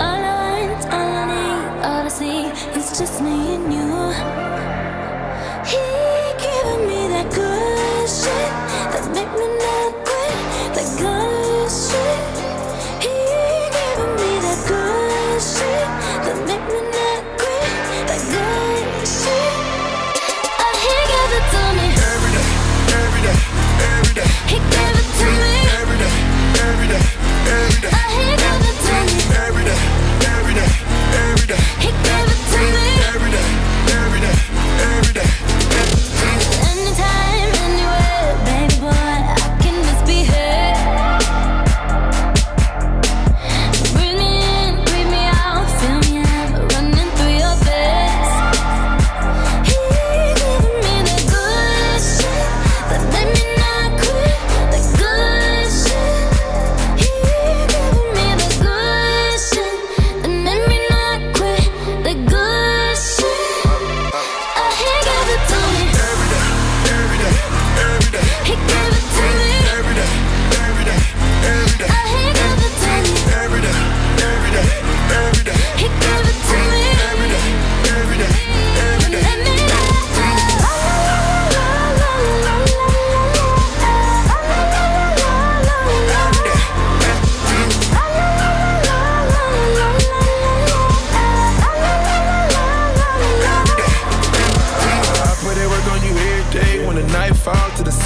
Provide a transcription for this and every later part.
All I want, all I need, all I see is just me and you.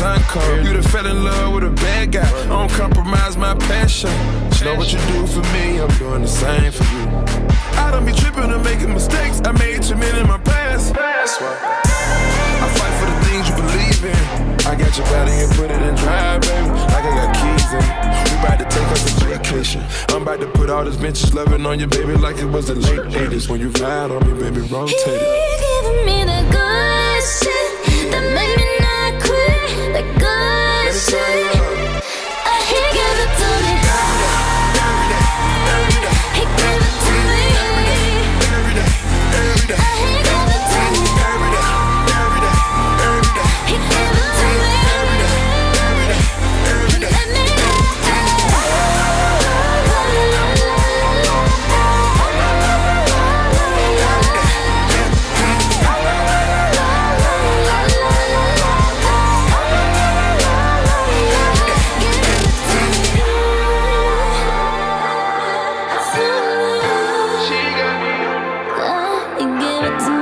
sun cold. You done fell in love with a bad guy. I don't compromise my passion. Just know what you do for me, I'm doing the same for you. I don't be tripping or making mistakes. I made too many in my past. That's why I fight for the things you believe in. I got your body and put it in drive, baby. Like I got keys in. We about to take us a vacation. I'm about to put all this vintage loving on you, baby, like it was the late 80s. When you vibe on me, baby, rotate it. You're giving me the good shit. it.